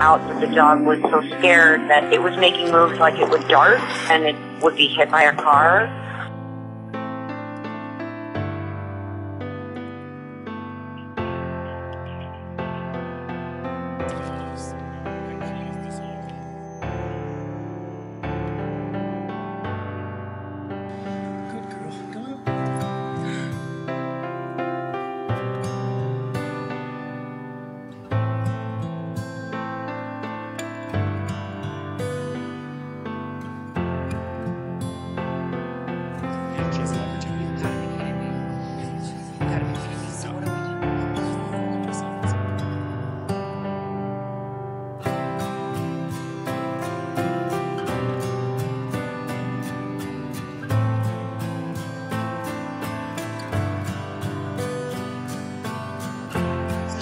out that the dog was so scared that it was making moves like it would dart and it would be hit by a car.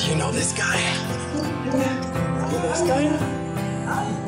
You know this guy? You know this guy?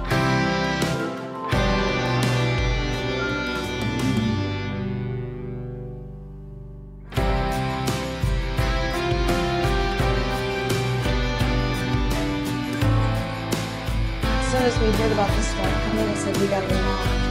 soon as we heard about this storm coming, I said we gotta run off.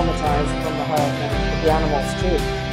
Traumatized from the hurricane. The animals too.